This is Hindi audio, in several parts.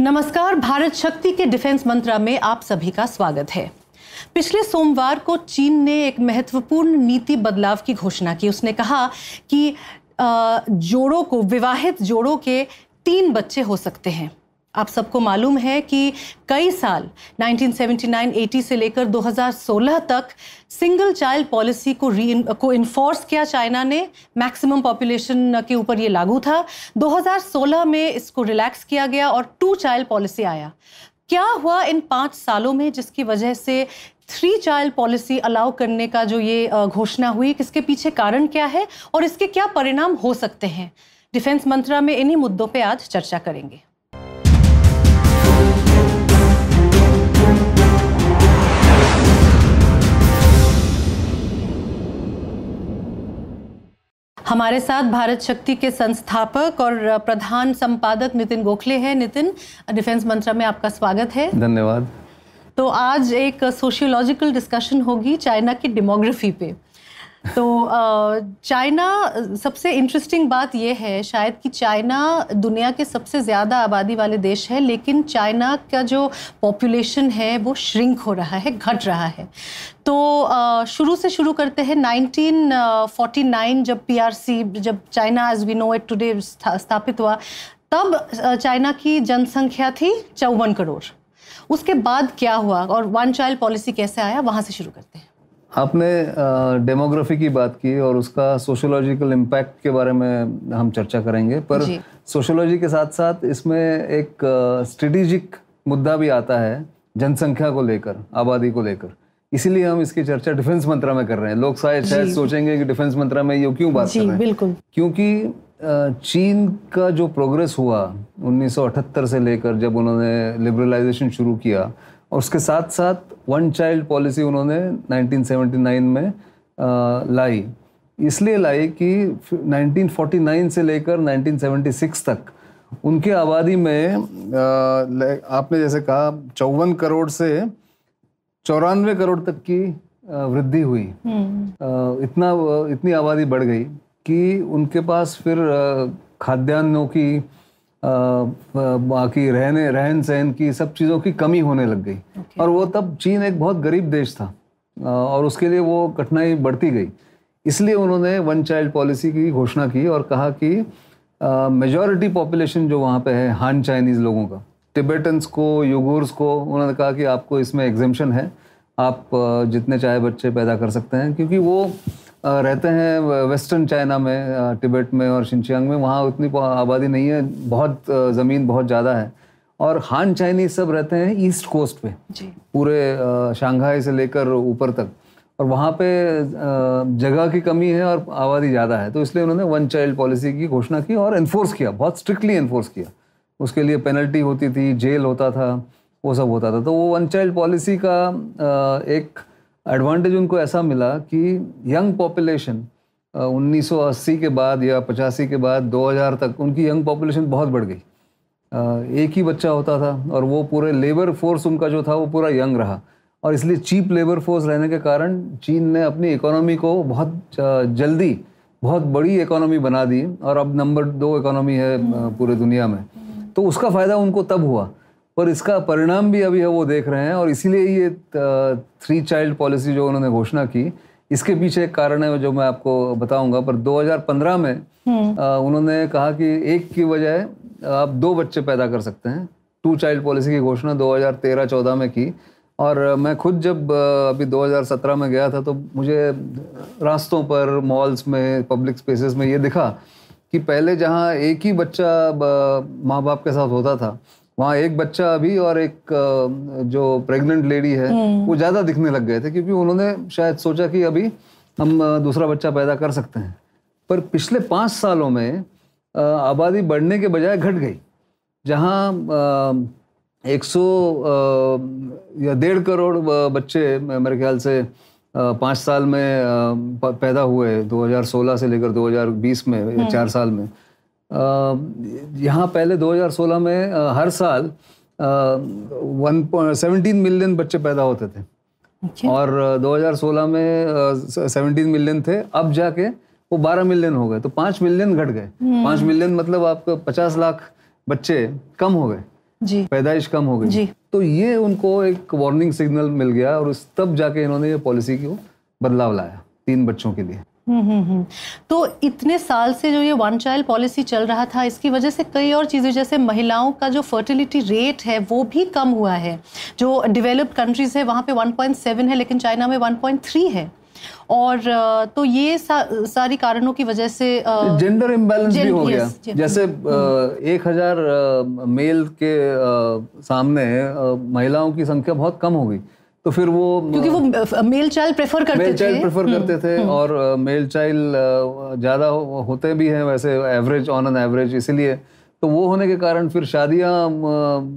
नमस्कार, भारत शक्ति के डिफेंस मंत्रा में आप सभी का स्वागत है। पिछले सोमवार को चीन ने एक महत्वपूर्ण नीति बदलाव की घोषणा की। उसने कहा कि जोड़ों को, विवाहित जोड़ों के तीन बच्चे हो सकते हैं। आप सबको मालूम है कि कई साल 1979-80 से लेकर 2016 तक सिंगल चाइल्ड पॉलिसी को री, को इन्फोर्स किया चाइना ने। मैक्सिमम पॉपुलेशन के ऊपर ये लागू था। 2016 में इसको रिलैक्स किया गया और टू चाइल्ड पॉलिसी आया। क्या हुआ इन पाँच सालों में जिसकी वजह से थ्री चाइल्ड पॉलिसी अलाउ करने का जो ये घोषणा हुई, किसके पीछे कारण क्या है और इसके क्या परिणाम हो सकते हैं? डिफेंस मंत्रा में इन्हीं मुद्दों पे आज चर्चा करेंगे। हमारे साथ भारत शक्ति के संस्थापक और प्रधान संपादक नितिन गोखले हैं। नितिन डिफेंस मंत्रा में आपका स्वागत है। धन्यवाद। तो आज एक सोशियोलॉजिकल डिस्कशन होगी चाइना की डेमोग्राफी पे। तो चाइना, सबसे इंटरेस्टिंग बात यह है, शायद कि चाइना दुनिया के सबसे ज़्यादा आबादी वाले देश है, लेकिन चाइना का जो पॉपुलेशन है, वो श्रिंक हो रहा है, घट रहा है। तो शुरू से शुरू करते हैं 1949 जब पीआरसी जब China as we know it today स्थापित हुआ, तब चाइना की जनसंख्या थी चौवन करोड़। उसके बाद क्या हुआ, और वन चाइल्ड पॉलिसी कैसे आया, वहाँ से शुरू करते हैं। आपने डेमोग्राफी की बात की और उसका सोशियोलॉजिकल इम्पैक्ट के बारे में हम चर्चा करेंगे। पर। सोशियोलॉजी के साथ साथ इसमें एक स्ट्रेटेजिक मुद्दा भी आता है जनसंख्या को लेकर आबादी को लेकर। इसीलिए हम इसकी चर्चा डिफेंस मंत्रा में कर रहे हैं। लोग शायद शायद सोचेंगे कि डिफेंस मंत्रा में ये क्यों बात कर रहे हैं? बिल्कुल। क्योंकि चीन का जो प्रोग्रेस हुआ 1978 से लेकर जब उन्होंने लिबरलाइजेशन शुरू किया और उसके साथ साथ वन चाइल्ड पॉलिसी उन्होंने 1979 में लाई। इसलिए लाई कि 1949 से लेकर 1976 तक उनकी आबादी में आपने जैसे कहा चौवन करोड़ से चौरानवे करोड़ तक की वृद्धि हुई। इतना इतनी आबादी बढ़ गई कि उनके पास फिर खाद्यान्नों की बाकी रहने रहन सहन की सब चीज़ों की कमी होने लग गई। Okay. और वो तब चीन एक बहुत गरीब देश था और उसके लिए वो कठिनाई बढ़ती गई। इसलिए उन्होंने वन चाइल्ड पॉलिसी की घोषणा की और कहा कि मेजॉरिटी पॉपुलेशन जो वहाँ पे है हान चाइनीज़ लोगों का टिबेटन्स को यूगुर्स को उन्होंने कहा कि आपको इसमें एग्जेम्पशन है। आप जितने चाहे बच्चे पैदा कर सकते हैं क्योंकि वो रहते हैं वेस्टर्न चाइना में तिब्बत में और शिनचियांग में वहाँ उतनी आबादी नहीं है बहुत ज़मीन बहुत ज़्यादा है। और हान चाइनीज़ सब रहते हैं ईस्ट कोस्ट पे जी। पूरे शंघाई से लेकर ऊपर तक। और वहाँ पे जगह की कमी है और आबादी ज़्यादा है तो इसलिए उन्होंने वन चाइल्ड पॉलिसी की घोषणा की और इन्फोर्स किया बहुत स्ट्रिक्टली इन्फोर्स किया। उसके लिए पेनल्टी होती थी जेल होता था वो सब होता था। तो वो वन चाइल्ड पॉलिसी का एक एडवांटेज उनको ऐसा मिला कि यंग पॉपुलेशन 1980 के बाद या पचासी के बाद 2000 तक उनकी यंग पॉपुलेशन बहुत बढ़ गई। एक ही बच्चा होता था और वो पूरे लेबर फोर्स उनका जो था वो पूरा यंग रहा। और इसलिए चीप लेबर फोर्स रहने के कारण चीन ने अपनी इकोनॉमी को बहुत जल्दी बहुत बड़ी इकोनॉमी बना दी। और अब नंबर दो इकोनॉमी है पूरे दुनिया में। तो उसका फ़ायदा उनको तब हुआ। पर इसका परिणाम भी अभी है वो देख रहे हैं और इसीलिए ये थ्री चाइल्ड पॉलिसी जो उन्होंने घोषणा की इसके पीछे एक कारण है जो मैं आपको बताऊँगा पर 2015 में अ, उन्होंने कहा कि एक की बजाय आप दो बच्चे पैदा कर सकते हैं टू चाइल्ड पॉलिसी की घोषणा 2013-14 में की और मैं खुद जब अभी 2017 में गया था तो मुझे रास्तों पर मॉल्स में पब्लिक स्पेसेस में ये दिखा कि पहले जहाँ एक ही बच्चा माँ बाप के साथ होता था वहाँ एक बच्चा अभी और एक जो प्रेग्नेंट लेडी है वो ज़्यादा दिखने लग गए थे क्योंकि उन्होंने शायद सोचा कि अभी हम दूसरा बच्चा पैदा कर सकते हैं। पर पिछले पाँच सालों में आबादी बढ़ने के बजाय घट गई जहाँ एक सौ या डेढ़ करोड़ बच्चे मेरे ख्याल से पाँच साल में पैदा हुए 2016 से लेकर 2020 में चार साल में। यहाँ पहले 2016 में हर साल वन सेवनटीन मिलियन बच्चे पैदा होते थे। Okay. और अ, 2016 में सेवनटीन मिलियन थे। अब जाके वो 12 मिलियन हो गए तो पाँच मिलियन घट गए। पाँच मिलियन मतलब आपको 50 लाख बच्चे कम हो गए। जी। पैदाइश कम हो गई। जी। तो ये उनको एक वार्निंग सिग्नल मिल गया और उस तब जाके इन्होंने ये पॉलिसी को बदलाव लाया तीन बच्चों के लिए। हम्म हम्म हम्म। तो इतने साल से जो ये वन चाइल्ड पॉलिसी चल रहा था इसकी वजह से कई और चीज़ें जैसे महिलाओं का जो फर्टिलिटी रेट है वो भी कम हुआ है। जो डेवलप्ड कंट्रीज़ है वहाँ पे 1.7 है लेकिन चाइना में 1.3 है। और तो ये सा, सारी कारणों की वजह से जेंडर इम्बैलेंस भी हो गया। जैसे एक हज़ार मेल के सामने महिलाओं की संख्या बहुत कम हो गई। तो फिर वो क्योंकि वो मेल चाइल्ड प्रेफर करते मेल चाइल्ड प्रेफर करते थे और मेल चाइल्ड ज़्यादा होते भी हैं वैसे एवरेज ऑन एन एवरेज इसीलिए। तो वो होने के कारण फिर शादियाँ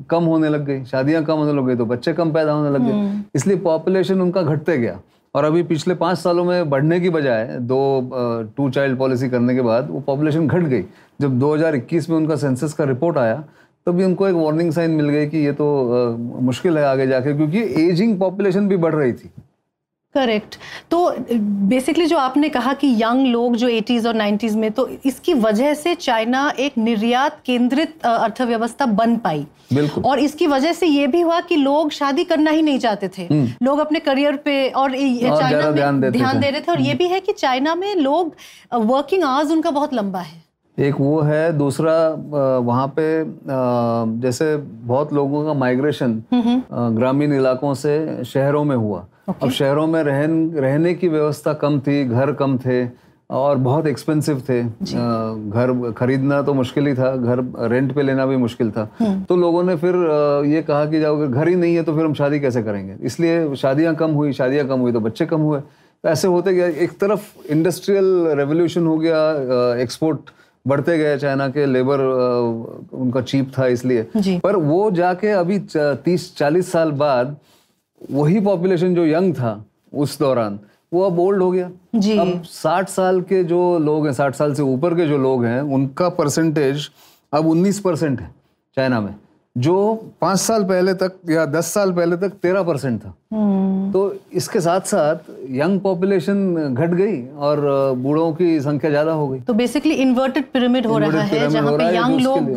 कम होने लग गई। शादियाँ कम होने लग गई तो बच्चे कम पैदा होने लग गए। इसलिए पॉपुलेशन उनका घटते गया। और अभी पिछले पाँच सालों में बढ़ने की बजाय दो टू चाइल्ड पॉलिसी करने के बाद वो पॉपुलेशन घट गई। जब 2021 में उनका सेंसस का रिपोर्ट आया तब भी उनको एक वार्निंग साइन मिल गई कि ये तो अ, मुश्किल है आगे जाके क्योंकि एजिंग पॉपुलेशन भी बढ़ रही थी। करेक्ट तो बेसिकली जो आपने कहा कि यंग लोग जो 80s और 90s में तो इसकी वजह से चाइना एक निर्यात केंद्रित अर्थव्यवस्था बन पाई। बिल्कुल। और इसकी वजह से ये भी हुआ कि लोग शादी करना ही नहीं चाहते थे। लोग अपने करियर पे और और चाइना में ध्यान। दे रहे थे। और ये भी है कि चाइना में लोग वर्किंग आवर्स उनका बहुत लंबा है। एक वो है दूसरा वहाँ पे जैसे बहुत लोगों का माइग्रेशन ग्रामीण इलाकों से शहरों में हुआ। okay. अब शहरों में रहन रहने की व्यवस्था कम थी घर कम थे और बहुत एक्सपेंसिव थे। घर खरीदना तो मुश्किल ही था घर रेंट पे लेना भी मुश्किल था। तो लोगों ने फिर ये कहा कि जब अगर घर ही नहीं है तो फिर हम शादी कैसे करेंगे? इसलिए शादियाँ कम हुई शादियाँ कम हुई तो बच्चे कम हुए। तो ऐसे होते गया एक तरफ़ इंडस्ट्रियल रेवोल्यूशन हो गया एक्सपोर्ट बढ़ते गए चाइना के लेबर उनका चीप था इसलिए। पर वो जाके अभी तीस चालीस साल बाद वही पॉपुलेशन जो यंग था उस दौरान वो अब ओल्ड हो गया। जी। अब साठ साल के जो लोग हैं साठ साल से ऊपर के जो लोग हैं उनका परसेंटेज अब उन्नीस परसेंट है चाइना में जो पाँच साल पहले तक या दस साल पहले तक तेरह परसेंट था। तो इसके साथ साथ यंग पॉपुलेशन घट गई और बूढ़ों की संख्या ज़्यादा हो गई। तो बेसिकली इन्वर्टेड पिरामिड हो रहा है जहाँ पे यंग लोग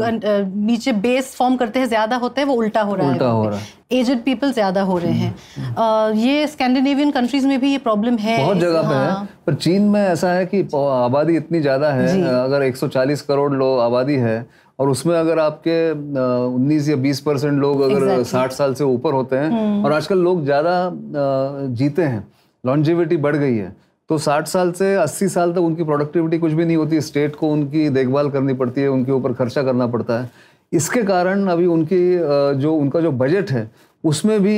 नीचे बेस फॉर्म करते हैं ज़्यादा होते हैं वो उल्टा हो रहा उल्टा हो है रहा है। हम्म, एजेड पीपल ज़्यादा हो रहे हैं। अ, ये स्कैंडिनेवियन कंट्रीज़ में भी ये प्रॉब्लम है बहुत जगह पे हाँ, है। पर चीन में ऐसा है कि आबादी इतनी ज़्यादा है अगर 140 करोड़ लोग आबादी है और उसमें अगर आपके उन्नीस या 20 परसेंट लोग अगर 60 साल से ऊपर होते। हैं और आजकल लोग ज़्यादा जीते हैं लॉन्जिविटी बढ़ गई है तो 60 साल से 80 साल तक उनकी प्रोडक्टिविटी कुछ भी नहीं होती स्टेट को उनकी देखभाल करनी पड़ती है उनके ऊपर खर्चा करना पड़ता है। इसके कारण अभी उनकी जो उनका जो बजट है उसमें भी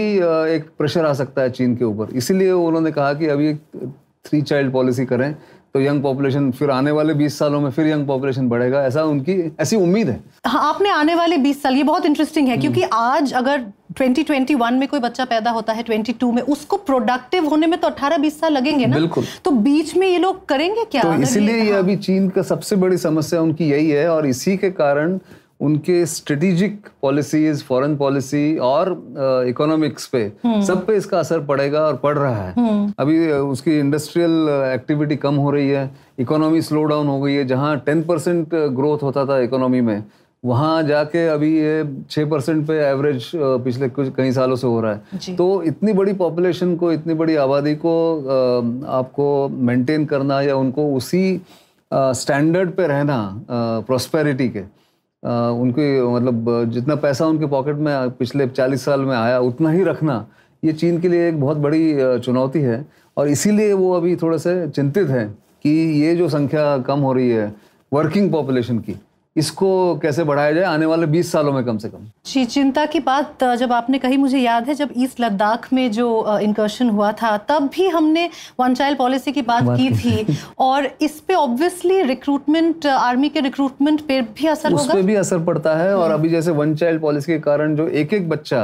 एक प्रेशर आ सकता है चीन के ऊपर। इसीलिए उन्होंने कहा कि अभी थ्री चाइल्ड पॉलिसी करें तो यंग पॉपुलेशन फिर आने वाले 20 सालों में फिर यंग पॉपुलेशन बढ़ेगा ऐसा उनकी ऐसी उम्मीद है। हाँ आपने आने वाले 20 साल ये बहुत इंटरेस्टिंग है क्योंकि आज अगर 2021 में कोई बच्चा पैदा होता है 22 में उसको प्रोडक्टिव होने में तो 18-20 साल लगेंगे ना? बिल्कुल। तो बीच में ये लोग करेंगे क्या? तो इसीलिए ये अभी चीन का सबसे बड़ी समस्या उनकी यही है और इसी के कारण उनके स्ट्रेटेजिक पॉलिसीज़ फॉरेन पॉलिसी और इकोनॉमिक्स पे सब पे इसका असर पड़ेगा और पड़ रहा है। अभी उसकी इंडस्ट्रियल एक्टिविटी कम हो रही है इकोनॉमी स्लो डाउन हो गई है जहाँ टेन परसेंट ग्रोथ होता था इकोनॉमी में वहाँ जाके अभी ये छः परसेंट पे एवरेज पिछले कुछ कई सालों से हो रहा है। तो इतनी बड़ी पॉपुलेशन को इतनी बड़ी आबादी को आपको मेंटेन करना या उनको उसी स्टैंडर्ड पे रहना प्रोस्पेरिटी के उनकी मतलब जितना पैसा उनके पॉकेट में, पिछले 40 साल में आया, उतना ही रखना, ये चीन के लिए एक बहुत बड़ी चुनौती है। और इसीलिए वो अभी थोड़े से चिंतित हैं कि ये जो संख्या कम हो रही है, वर्किंग पॉपुलेशन की इसको कैसे बढ़ाया जाए आने वाले 20 सालों में कम से कम? जी चिंता की बात जब आपने कही मुझे याद है जब ईस्ट लद्दाख में जो इंकर्शन हुआ था तब भी हमने वन चाइल्ड पॉलिसी की बात की थी और इस पे ऑब्वियसली रिक्रूटमेंट आर्मी के रिक्रूटमेंट पे भी असर उस होगा। पे भी असर पड़ता है और अभी जैसे वन चाइल्ड पॉलिसी के कारण जो एक एक बच्चा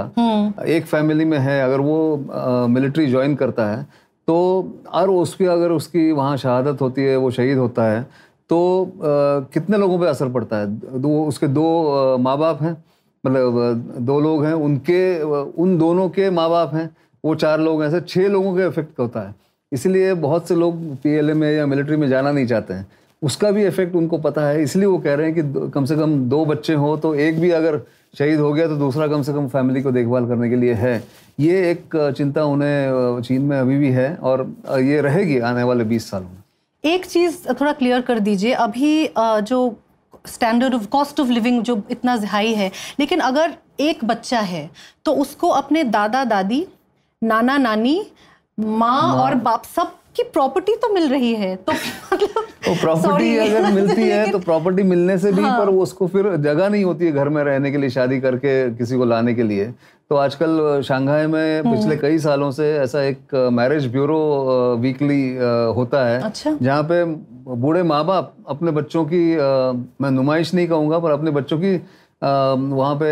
एक फैमिली में है अगर वो मिलिट्री ज्वाइन करता है तो और उसकी अगर उसकी वहाँ शहादत होती है वो शहीद होता है तो अ, कितने लोगों पे असर पड़ता है? दो उसके दो माँ बाप हैं मतलब दो लोग हैं उनके उन दोनों के माँ बाप हैं वो चार लोग हैं ऐसे छः लोगों के इफ़ेक्ट होता है। इसलिए बहुत से लोग पीएलए में या मिलिट्री में जाना नहीं चाहते हैं। उसका भी इफ़ेक्ट उनको पता है इसलिए वो कह रहे हैं कि कम से कम दो बच्चे हों तो एक भी अगर शहीद हो गया तो दूसरा कम से कम फैमिली को देखभाल करने के लिए है। ये एक चिंता उन्हें चीन में अभी भी है और ये रहेगी आने वाले बीस सालों में। एक चीज़ थोड़ा क्लियर कर दीजिए अभी जो standard of cost of living जो इतना हाई है लेकिन अगर एक बच्चा है तो उसको अपने दादा दादी नाना नानी माँ और बाप सब की प्रॉपर्टी तो मिल रही है तो मतलब तो प्रॉपर्टी अगर मिलती है तो प्रॉपर्टी मिलने से भी हाँ। पर उसको फिर जगह नहीं होती है घर में रहने के लिए शादी करके किसी को लाने के लिए तो आजकल शंघाई में हम्म। पिछले कई सालों से ऐसा एक मैरिज ब्यूरो वीकली होता है अच्छा? जहाँ पे बूढ़े माँ बाप अपने बच्चों की मैं नुमाइश नहीं कहूँगा पर अपने बच्चों की वहाँ पे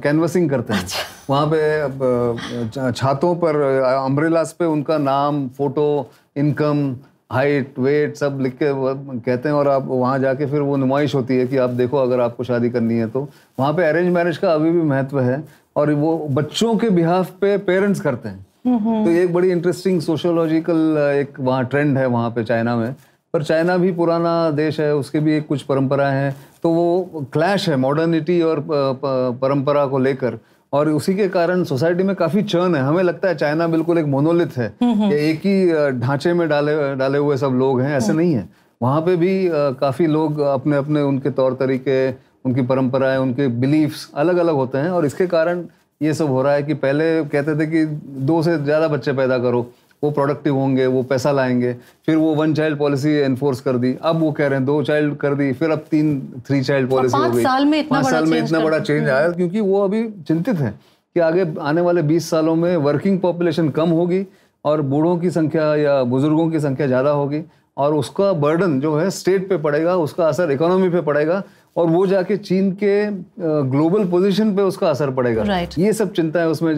कैनवसिंग करते हैं अच्छा। वहाँ पे छातों पर अम्ब्रेलास पे उनका नाम फ़ोटो इनकम हाइट वेट सब लिख के कहते हैं और आप वहाँ जाके फिर वो नुमाइश होती है कि आप देखो अगर आपको शादी करनी है तो। वहाँ पे अरेंज मैरिज का अभी भी महत्व है और वो बच्चों के बिहाफ पे पेरेंट्स करते हैं। तो एक बड़ी इंटरेस्टिंग सोशोलॉजिकल एक वहाँ ट्रेंड है वहाँ पे चाइना में। पर चाइना भी पुराना देश है उसके भी एक कुछ परंपराएँ हैं। तो वो क्लैश है मॉडर्निटी और परंपरा को लेकर। और उसी के कारण सोसाइटी में काफ़ी चर्न है। हमें लगता है चाइना बिल्कुल एक मोनोलिथ है कि एक ही ढांचे में डाले डाले हुए सब लोग हैं ऐसे नहीं है। वहाँ पे भी काफ़ी लोग अपने अपने उनके तौर तरीके उनकी परंपराएँ उनके बिलीफ्स अलग अलग होते हैं। और इसके कारण ये सब हो रहा है कि पहले कहते थे कि दो से ज़्यादा बच्चे पैदा करो। वो प्रोडक्टिव होंगे वो पैसा लाएँगे। फिर वो वन चाइल्ड पॉलिसी एनफोर्स कर दी। अब वो कह रहे हैं दो चाइल्ड कर दी फिर अब तीन थ्री चाइल्ड पॉलिसी हो गई। साल में इतना पाँच साल में इतना बड़ा चेंज आया क्योंकि वो अभी चिंतित है कि आगे आने वाले बीस सालों में वर्किंग पॉपुलेशन कम होगी और बूढ़ों की संख्या या बुज़ुर्गों की संख्या ज़्यादा होगी और उसका बर्डन जो है स्टेट पे पड़ेगा उसका असर इकोनॉमी पे पड़ेगा। और वो जाके चीन के ग्लोबल पोजीशन पे उसका असर पड़ेगा। Right. ये सब चिंताएँ उसमें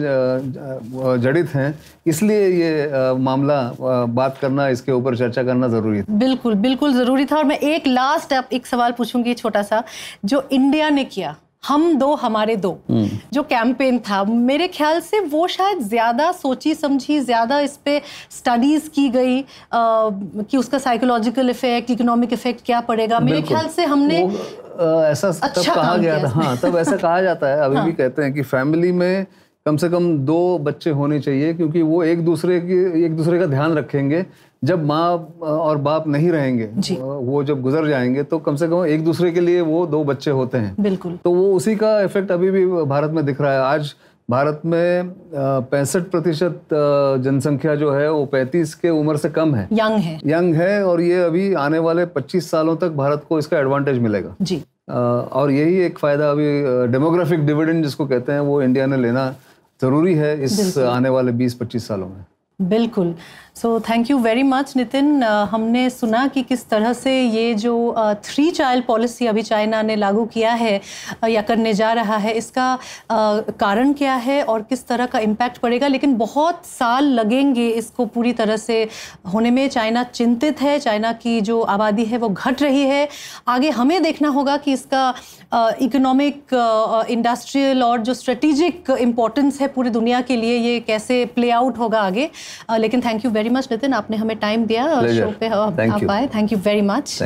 जड़ित हैं। इसलिए ये मामला बात करना इसके ऊपर चर्चा करना ज़रूरी था। बिल्कुल बिल्कुल ज़रूरी था। और मैं एक लास्ट एक सवाल पूछूँगी छोटा सा जो इंडिया ने किया। हम दो हमारे दो। हम्म। जो कैंपेन था मेरे ख्याल से वो शायद ज़्यादा सोची समझी ज़्यादा इस पर स्टडीज़ की गई आ, कि उसका साइकोलॉजिकल इफ़ेक्ट इकोनॉमिक इफ़ेक्ट क्या पड़ेगा। मेरे ख्याल से हमने आ, ऐसा अच्छा तब कहा गया था। हाँ तब ऐसा कहा जाता है। अभी हाँ. भी कहते हैं कि फैमिली में कम से कम दो बच्चे होने चाहिए क्योंकि वो एक दूसरे की एक दूसरे का ध्यान रखेंगे। जब माँ और बाप नहीं रहेंगे वो जब गुजर जाएँगे तो कम से कम एक दूसरे के लिए वो दो बच्चे होते हैं। बिल्कुल। तो वो उसी का इफ़ेक्ट अभी भी भारत में दिख रहा है। आज भारत में पैंसठ प्रतिशत जनसंख्या जो है वो पैंतीस के उम्र से कम है। यंग है। यंग है और ये अभी आने वाले पच्चीस सालों तक भारत को इसका एडवांटेज मिलेगा। जी। और यही एक फ़ायदा अभी डेमोग्राफिक डिविडेंड जिसको कहते हैं वो इंडिया ने लेना ज़रूरी है इस आने वाले बीस पच्चीस सालों में। बिल्कुल। So thank you very much Nitin हमने सुना कि किस तरह से ये जो थ्री चाइल्ड पॉलिसी अभी चाइना ने लागू किया है uh, या करने जा रहा है इसका uh, कारण क्या है और किस तरह का इम्पैक्ट पड़ेगा? लेकिन बहुत साल लगेंगे इसको पूरी तरह से होने में। चाइना चिंतित है चाइना की जो आबादी है वो घट रही है। आगे हमें देखना होगा कि इसका इकोनॉमिक uh, इंडस्ट्रियल और जो स्ट्रेटिजिक इम्पोर्टेंस है पूरी दुनिया के लिए ये कैसे प्ले आउट होगा आगे। लेकिन thank you very much Nitin आपने हमें टाइम दिया शो पे आप आए. थैंक यू वेरी मच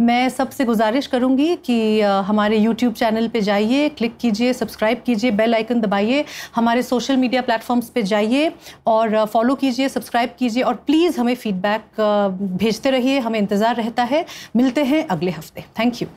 मैं सबसे गुजारिश करूँगी कि हमारे यूट्यूब चैनल पे जाइए क्लिक कीजिए सब्सक्राइब कीजिए बेल आइकन दबाइए हमारे सोशल मीडिया प्लेटफॉर्म्स पे जाइए और फॉलो कीजिए सब्सक्राइब कीजिए और प्लीज़ हमें फीडबैक भेजते रहिए हमें इंतज़ार रहता है। मिलते हैं अगले हफ़्ते. Thank you